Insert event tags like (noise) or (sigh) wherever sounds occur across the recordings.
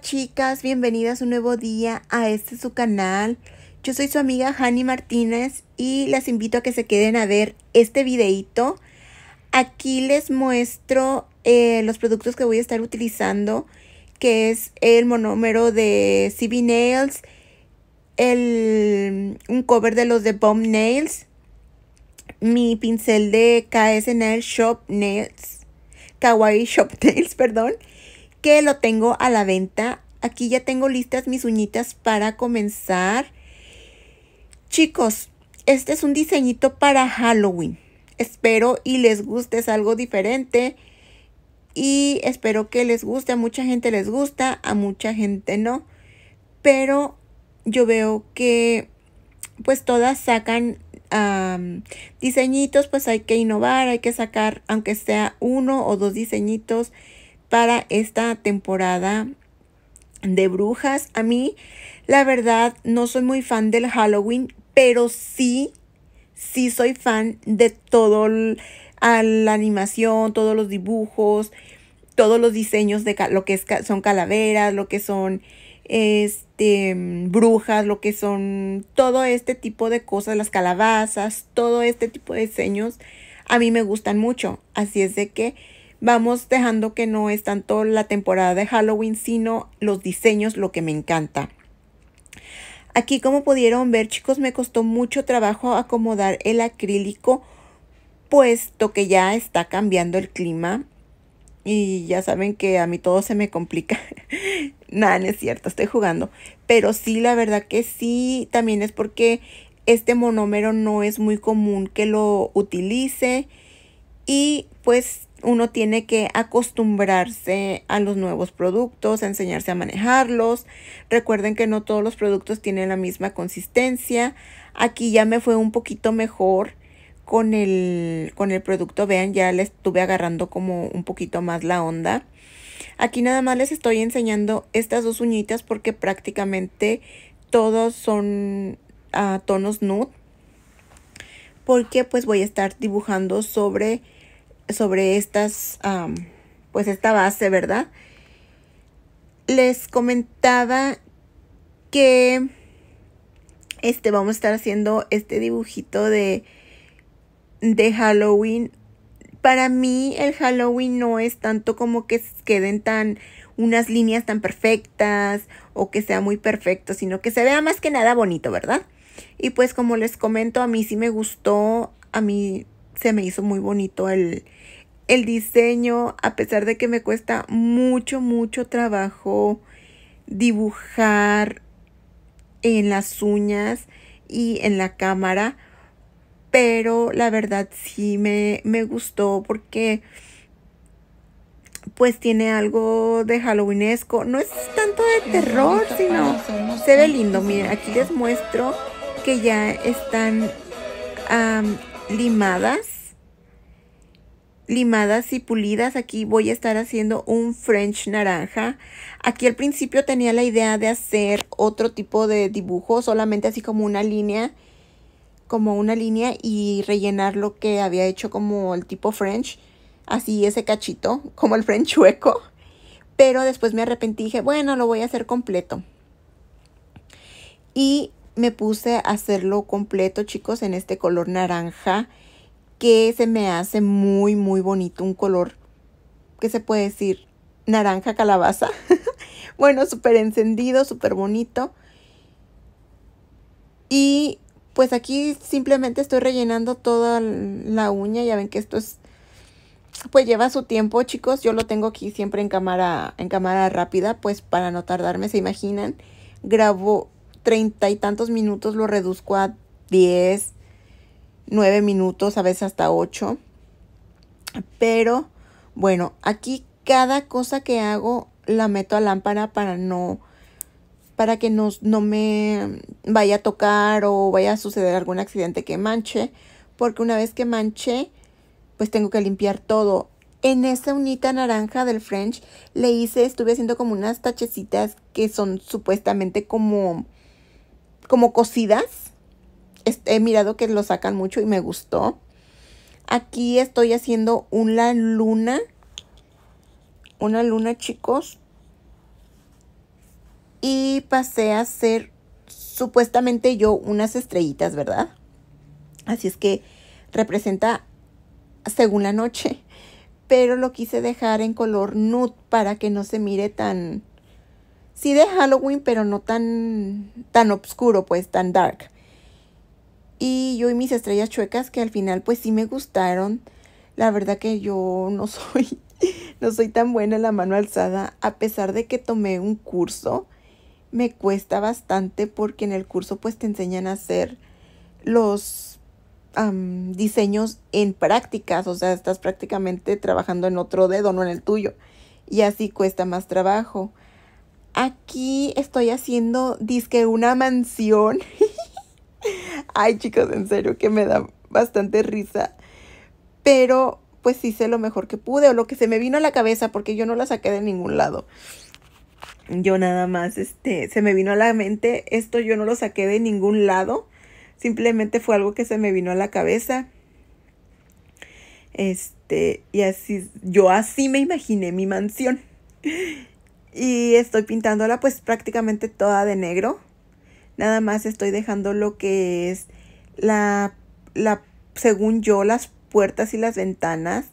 Chicas, bienvenidas un nuevo día a este su canal. Yo soy su amiga Hani Martínez y las invito a que se queden a ver este videito. Aquí les muestro eh, los productos que voy a estar utilizando, que es el monómero de CB Nails, el, un cover de los de Bomb Nails, mi pincel de KS Nail Shop Nails, Kawaii Shop Nails, (laughs) perdón, que lo tengo a la venta. Aquí ya tengo listas mis uñitas para comenzar. Chicos, este es un diseñito para Halloween. Espero y les guste, es algo diferente. Y espero que les guste. A mucha gente les gusta, a mucha gente no. Pero yo veo que pues todas sacan diseñitos, pues hay que innovar, hay que sacar aunque sea uno o dos diseñitos para esta temporada de brujas. A mí, la verdad, no soy muy fan del Halloween, pero sí, sí soy fan de todo la animación, todos los dibujos, todos los diseños de lo que son calaveras, lo que son este brujas, lo que son todo este tipo de cosas, las calabazas, todo este tipo de diseños a mí me gustan mucho. Así es de que vamos dejando que no es tanto la temporada de Halloween, sino los diseños lo que me encanta. Aquí como pudieron ver chicos me costó mucho trabajo acomodar el acrílico puesto que ya está cambiando el clima y ya saben que a mí todo se me complica. (laughs) Nada, no es cierto, estoy jugando. Pero sí, la verdad que sí, también es porque este monómero no es muy común que lo utilice y pues uno tiene que acostumbrarse a los nuevos productos, a enseñarse a manejarlos. Recuerden que no todos los productos tienen la misma consistencia. Aquí ya me fue un poquito mejor con el, con el producto. Vean, ya le estuve agarrando como un poquito más la onda. Aquí nada más les estoy enseñando estas dos uñitas porque prácticamente todos son a tonos nude. Porque pues voy a estar dibujando sobre sobre estas, pues esta base, ¿verdad? Les comentaba que este vamos a estar haciendo este dibujito de, de Halloween. Para mí el Halloween no es tanto como que queden tan unas líneas tan perfectas o que sea muy perfecto, sino que se vea más que nada bonito, ¿verdad? Y pues como les comento, a mí sí me gustó, a mí se me hizo muy bonito el, el diseño, a pesar de que me cuesta mucho, mucho trabajo dibujar en las uñas y en la cámara, pero la verdad sí me, me gustó porque pues tiene algo de halloweenesco. No es tanto de terror, sino se ve lindo. Miren, aquí les muestro que ya están limadas limadas y pulidas. Aquí voy a estar haciendo un French naranja. Aquí al principio tenía la idea de hacer otro tipo de dibujo, solamente así como una línea, como una línea y rellenar lo que había hecho como el tipo French, así ese cachito, como el French chueco. Pero después me arrepentí dije, bueno, lo voy a hacer completo. Y me puse a hacerlo completo, chicos, en este color naranja que se me hace muy, muy bonito. Un color, que se puede decir? Naranja calabaza. (laughs) bueno, súper encendido, súper bonito. Y pues aquí simplemente estoy rellenando toda la uña. Ya ven que esto es, pues lleva su tiempo, chicos. Yo lo tengo aquí siempre en cámara, en cámara rápida, pues para no tardarme, se imaginan. Grabo treinta y tantos minutos, lo reduzco a 10, 9 minutos, a veces hasta 8. Pero bueno, aquí cada cosa que hago la meto a lámpara para no para que no, no me vaya a tocar o vaya a suceder algún accidente que manche, porque una vez que manche, pues tengo que limpiar todo. En esta unita naranja del French le hice, estuve haciendo como unas tachecitas que son supuestamente como como cosidas he mirado que lo sacan mucho y me gustó. Aquí estoy haciendo una luna. Una luna, chicos. y pasé a hacer supuestamente yo unas estrellitas, ¿verdad? Así es que representa según la noche, pero lo quise dejar en color nude para que no se mire tan sí de Halloween, pero no tan tan oscuro, pues tan dark. Y yo y mis estrellas chuecas que al final pues sí me gustaron. La verdad que yo no (laughs) soy no soy tan buena en la mano alzada a pesar de que tomé un curso. Me cuesta bastante porque en el curso pues te enseñan a hacer los diseños en prácticas, o sea, estás prácticamente trabajando en otro dedo, no en el tuyo, y así cuesta más trabajo. Aquí estoy haciendo disque una mansión. (laughs) Ay, chicos, en serio que me da bastante risa. Pero pues hice lo mejor que pude o lo que se me vino a la cabeza porque yo no la saqué de ningún lado. Yo nada más, este, se me vino a la mente, esto yo no lo saqué de ningún lado. Simplemente fue algo que se me vino a la cabeza. Este, y así, yo así me imaginé mi mansión. Y estoy pintándola pues prácticamente toda de negro. Nada más estoy dejando lo que es la, la, según yo, las puertas y las ventanas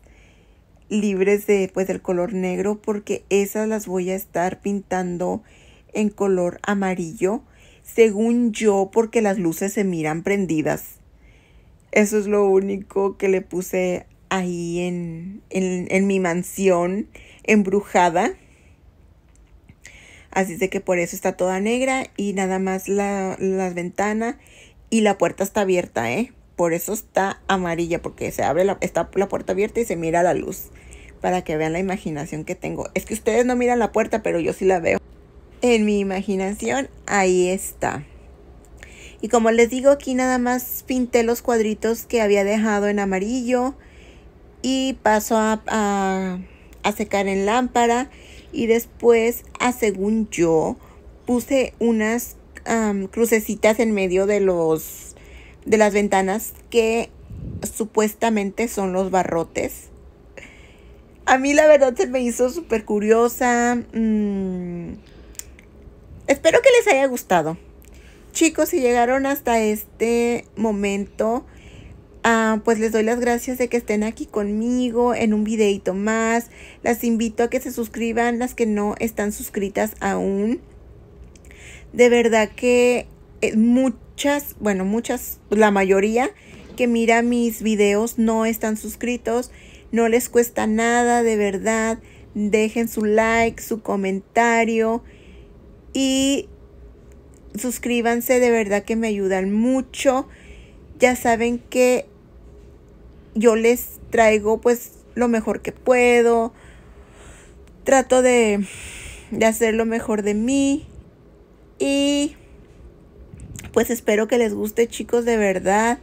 libres de pues del color negro porque esas las voy a estar pintando en color amarillo según yo porque las luces se miran prendidas eso es lo único que le puse ahí en, en, en mi mansión embrujada Así de que por eso está toda negra y nada más la, las ventanas y la puerta está abierta, ¿eh? Por eso está amarilla, porque se abre la, está la puerta abierta y se mira la luz. Para que vean la imaginación que tengo. Es que ustedes no miran la puerta, pero yo sí la veo. En mi imaginación, ahí está. Y como les digo, aquí nada más pinté los cuadritos que había dejado en amarillo. Y paso a, a secar en lámpara y después, a ah, según yo, puse unas crucecitas en medio de los de las ventanas que supuestamente son los barrotes. A mí la verdad se me hizo súper curiosa. Mm, espero que les haya gustado. Chicos, si llegaron hasta este momento, Ah, pues les doy las gracias de que estén aquí conmigo en un videito más. Las invito a que se suscriban las que no están suscritas aún. De verdad que eh, muchas, bueno, muchas, la mayoría que mira mis videos no están suscritos. No les cuesta nada, de verdad. Dejen su like, su comentario y suscríbanse, de verdad que me ayudan mucho. Ya saben que yo les traigo pues lo mejor que puedo. Trato de, de hacer lo mejor de mí. Y pues espero que les guste chicos de verdad.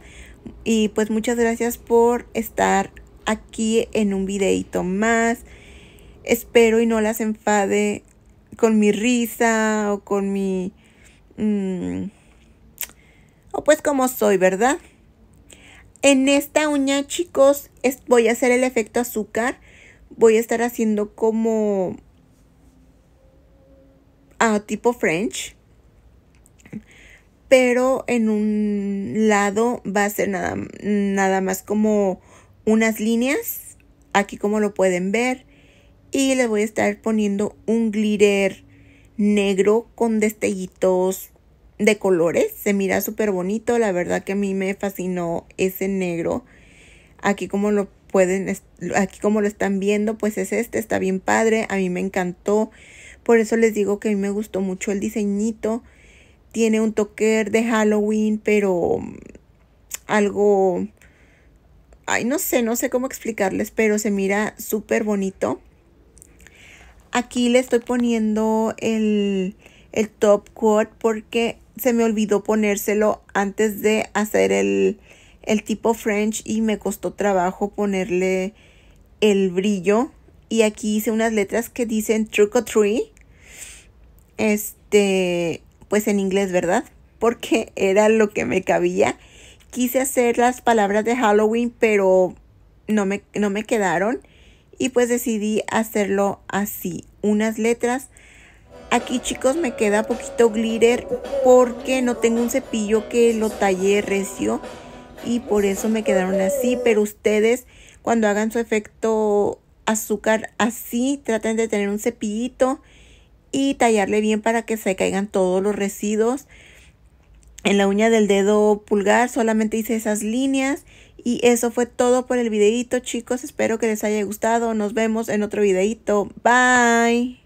Y pues muchas gracias por estar aquí en un videito más. Espero y no las enfade con mi risa o con mi... Mm, o pues como soy, ¿verdad? En esta uña, chicos, voy a hacer el efecto azúcar. Voy a estar haciendo como a tipo French. Pero en un lado va a ser nada, nada más como unas líneas. Aquí como lo pueden ver. Y le voy a estar poniendo un glitter negro con destellitos de colores. Se mira súper bonito. La verdad que a mí me fascinó ese negro. Aquí como lo pueden, aquí como lo están viendo, pues es este. Está bien padre. A mí me encantó. Por eso les digo que a mí me gustó mucho el diseñito. Tiene un toque de Halloween, pero algo... Ay, no sé, no sé cómo explicarles, pero se mira súper bonito. Aquí le estoy poniendo el, el top coat porque se me olvidó ponérselo antes de hacer el, el tipo French y me costó trabajo ponerle el brillo. Y aquí hice unas letras que dicen Trick or Treat. Este, pues en inglés, ¿verdad? Porque (laughs) era lo que me cabía. Quise hacer las palabras de Halloween, pero no me, no me quedaron. Y pues decidí hacerlo así. Unas letras Aquí chicos me queda poquito glitter porque no tengo un cepillo que lo talle recio y por eso me quedaron así. Pero ustedes cuando hagan su efecto azúcar así, traten de tener un cepillito y tallarle bien para que se caigan todos los residuos. En la uña del dedo pulgar solamente hice esas líneas y eso fue todo por el videito chicos. Espero que les haya gustado. Nos vemos en otro videito. Bye.